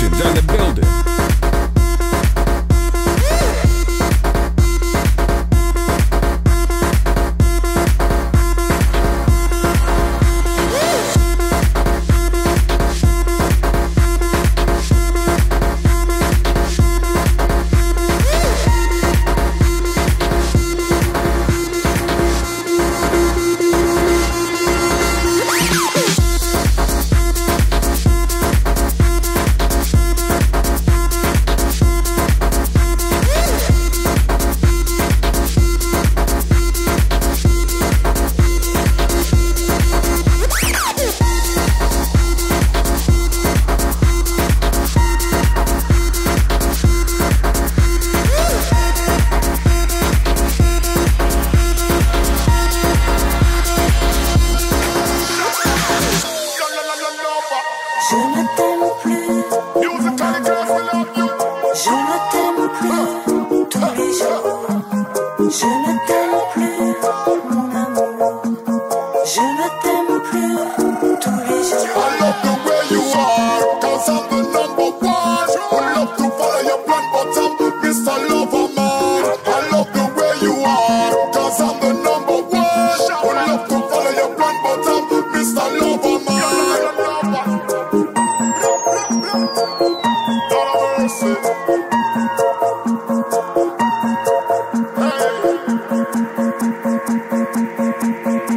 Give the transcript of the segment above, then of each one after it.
Czy dane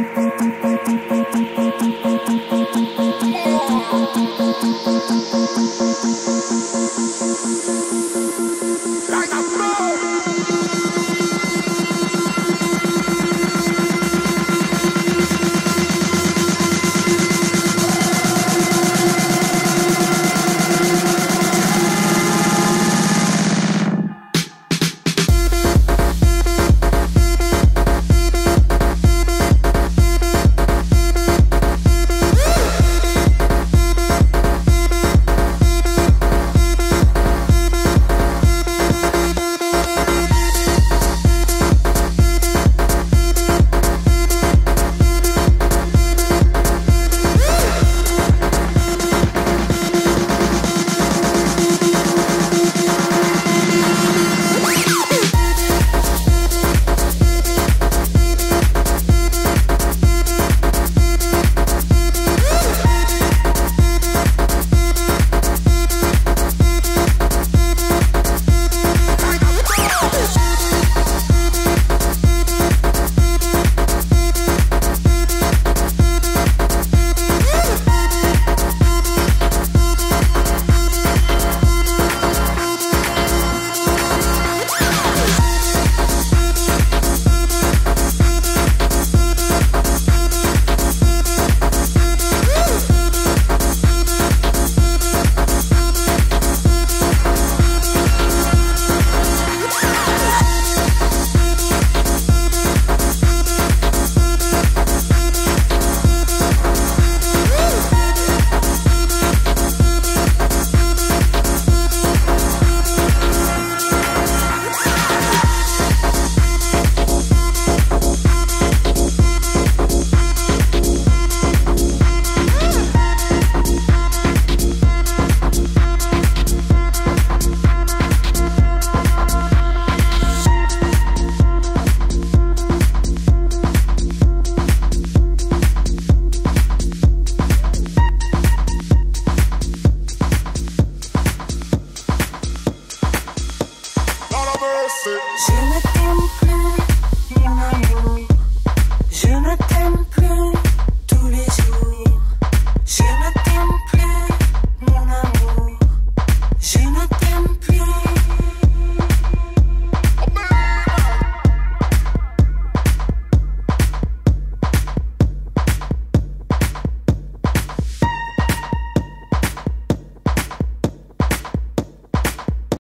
Je ne t'aime